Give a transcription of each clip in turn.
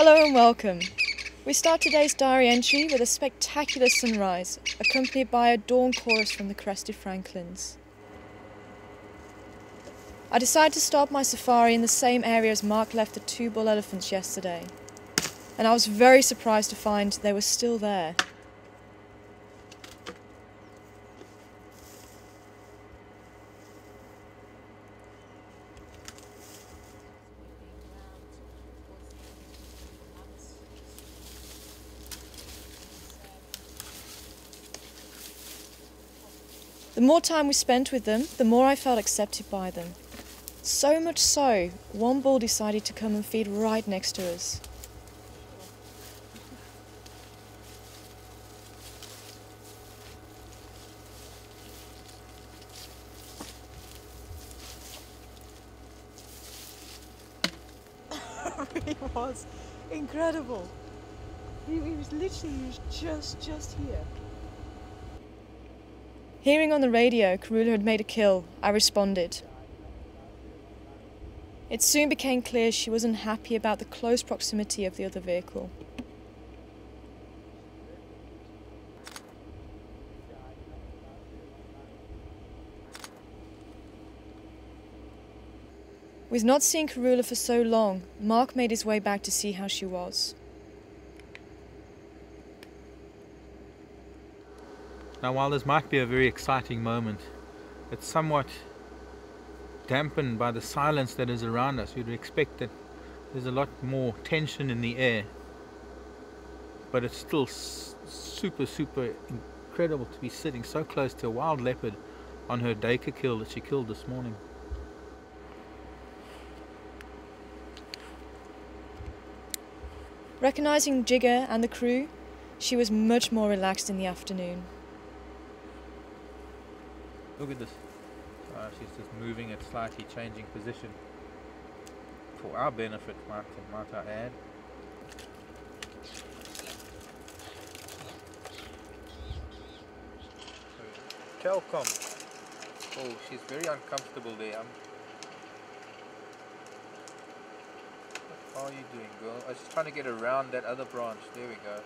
Hello and welcome. We start today's diary entry with a spectacular sunrise, accompanied by a dawn chorus from the Crested Francolins. I decided to start my safari in the same area as Marc left the two bull elephants yesterday, and I was very surprised to find they were still there. The more time we spent with them, the more I felt accepted by them. So much so, one bull decided to come and feed right next to us. he was incredible. He, he was literally he was just just here. Hearing on the radio Karula had made a kill, I responded. It soon became clear she was unhappy about the close proximity of the other vehicle. With not seeing Karula for so long, Marc made his way back to see how she was. Now, while this might be a very exciting moment, it's somewhat dampened by the silence that is around us. You'd expect that there's a lot more tension in the air, but it's still super, super incredible to be sitting so close to a wild leopard on her duiker kill that she killed this morning. Recognizing Jigger and the crew, she was much more relaxed in the afternoon. Look at this. Uh, she's just moving it slightly, changing position. For our benefit, might, might I add. Telcom. Oh, she's very uncomfortable there. What are you doing, girl? I was just trying to get around that other branch. There we go.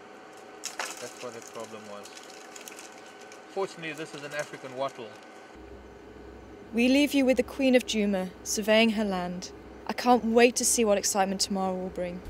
That's what her problem was. Fortunately, this is an African wattle. We leave you with the Queen of Djuma surveying her land. I can't wait to see what excitement tomorrow will bring.